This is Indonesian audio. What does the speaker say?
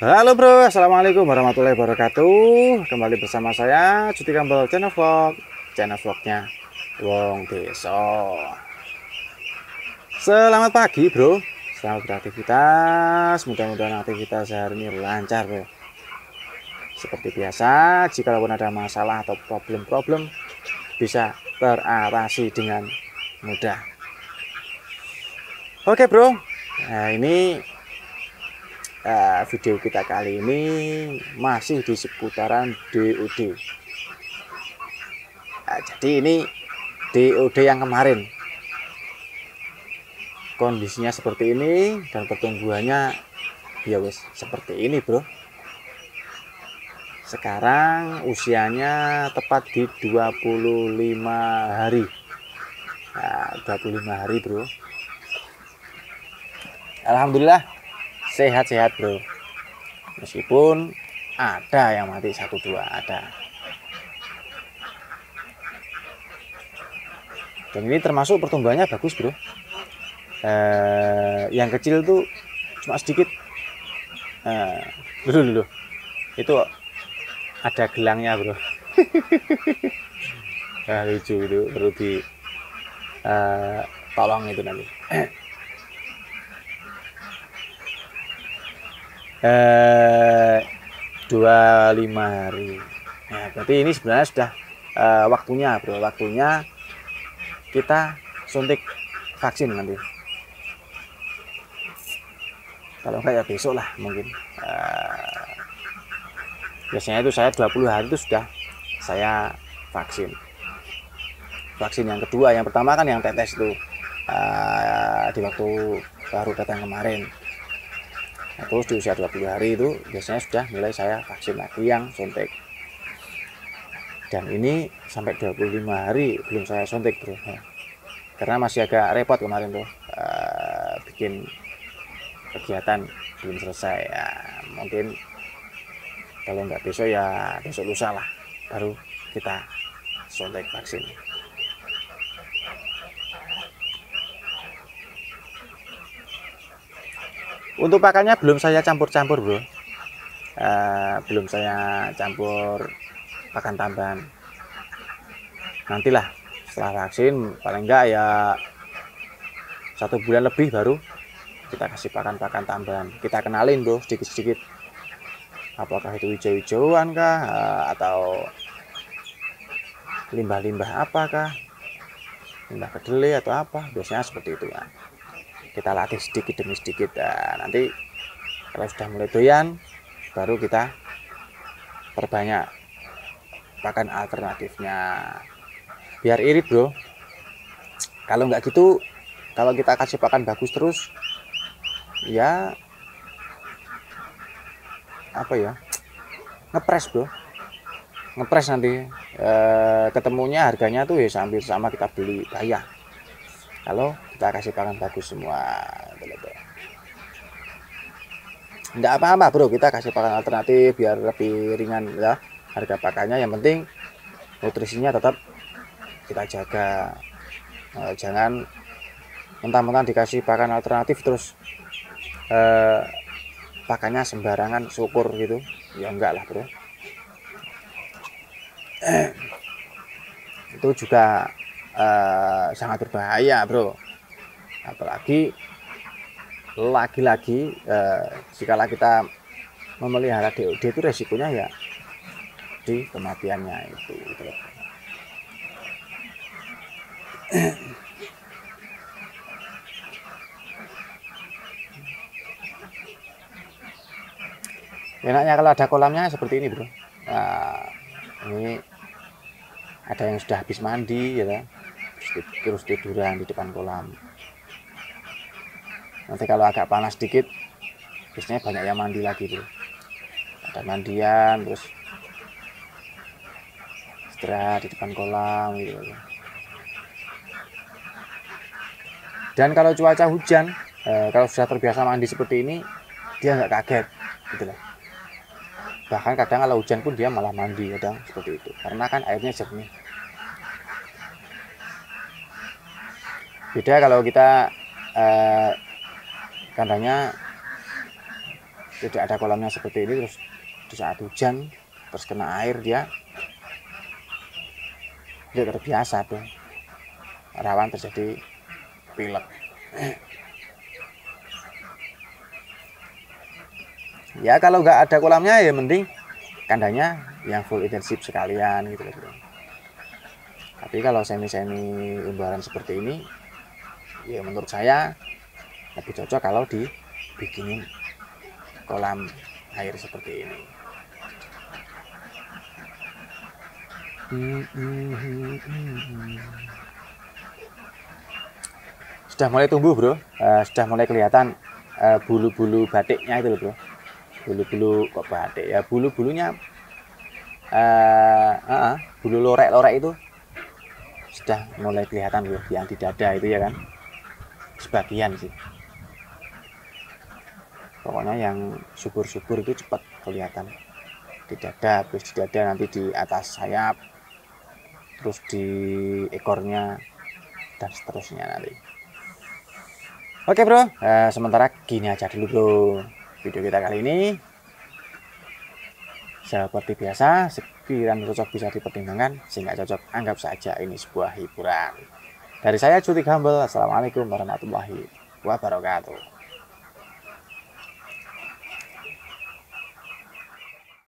Halo bro, assalamualaikum warahmatullahi wabarakatuh. Kembali bersama saya Cuti Kambal channel vlog, channel vlognya Wong Deso. Selamat pagi bro, selamat beraktivitas. Mudah-mudahan aktivitas hari ini lancar bro. Seperti biasa, jika ada masalah atau problem-problem bisa teratasi dengan mudah. Oke bro, nah ini uh, video kita kali ini masih di seputaran DOD nah, jadi ini DOD yang kemarin. Kondisinya seperti ini dan pertumbuhannya ya wes seperti ini bro. Sekarang usianya tepat di 25 hari. Nah, 25 hari bro. Alhamdulillah sehat-sehat bro. Meskipun ada yang mati satu dua ada. Dan ini termasuk pertumbuhannya bagus bro. Eh, yang kecil tuh cuma sedikit. Eh, dulu itu ada gelangnya bro. Nah, lucu itu perlu di uh, tolong itu nanti eh, 25 hari. Nah berarti ini sebenarnya sudah eh, waktunya bro. Waktunya kita suntik vaksin nanti. Kalau enggak ya besok lah mungkin. Eh, biasanya itu saya 20 hari itu sudah saya vaksin. Vaksin yang kedua. Yang pertama kan yang tetes itu uh, di waktu baru datang kemarin terus di usia 20 hari itu biasanya sudah mulai saya vaksin lagi yang suntik. Dan ini sampai 25 hari belum saya suntik bro. Ya. karena masih agak repot kemarin tuh uh, bikin kegiatan belum selesai. Ya, mungkin kalau nggak besok ya besok lusa lah baru kita suntik vaksin untuk pakannya belum saya campur-campur bro. Uh, belum saya campur pakan tambahan. Nantilah setelah vaksin paling enggak ya satu bulan lebih baru kita kasih pakan-pakan tambahan. Kita kenalin bro sedikit-sedikit. Apakah itu hijau-hijauan kah uh, atau limbah-limbah apakah limbah kedelai atau apa? Biasanya seperti itu ya kita latih sedikit demi sedikit. Nah, nanti kalau sudah mulai doyan baru kita perbanyak pakan alternatifnya. Biar irit bro. Kalau nggak gitu kalau kita kasih pakan bagus terus ya apa ya ngepres bro. Ngepres nanti e, ketemunya harganya tuh ya sambil sama kita beli bayar. Kalau kita kasih pakan bagus semua. Tidak apa-apa bro. Kita kasih pakan alternatif biar lebih ringan ya. Harga pakannya. Yang penting nutrisinya tetap kita jaga. Eh, jangan mentang-mentang dikasih pakan alternatif terus eh, pakannya sembarangan syukur gitu. Ya enggak lah bro. Itu juga uh, sangat berbahaya bro apalagi lagi-lagi uh, jikalau kita memelihara DOD itu resikonya ya di kematiannya itu gitu. enaknya kalau ada kolamnya seperti ini bro nah, ini ada yang sudah habis mandi ya kan? terus tiduran di depan kolam nanti kalau agak panas sedikit biasanya banyak yang mandi lagi tuh. Ada mandian terus istirahat di depan kolam gitu. Dan kalau cuaca hujan eh, kalau sudah terbiasa mandi seperti ini dia nggak kaget gitu loh. Bahkan kadang kalau hujan pun dia malah mandi kadang seperti itu. Karena kan airnya jernih. Beda kalau kita eh, kandangnya tidak ada kolamnya seperti ini terus di saat hujan terus kena air dia. Dia terbiasa tuh rawan terjadi pilek. Ya kalau nggak ada kolamnya ya mending kandangnya yang full intensif sekalian gitu loh tapi kalau semi-semi umbaran seperti ini ya menurut saya lebih cocok kalau dibikinin kolam air seperti ini. Sudah mulai tumbuh bro. Uh, sudah mulai kelihatan eh, bulu-bulu batiknya itu loh bro. Bulu-bulu kok batik ya? Bulu-bulunya uh, uh, uh, bulu lorek-lorek itu sudah mulai kelihatan bro yang di dada itu ya kan? Sebagian sih pokoknya yang subur-subur itu cepat kelihatan. Di dada terus di dada nanti di atas sayap terus di ekornya dan seterusnya nanti. Oke bro. Eh, sementara gini aja dulu bro. Video kita kali ini seperti biasa sekiranya cocok bisa dipertimbangkan sehingga cocok anggap saja ini sebuah hiburan. Dari saya Cuti Gambel. Assalamualaikum warahmatullahi wabarakatuh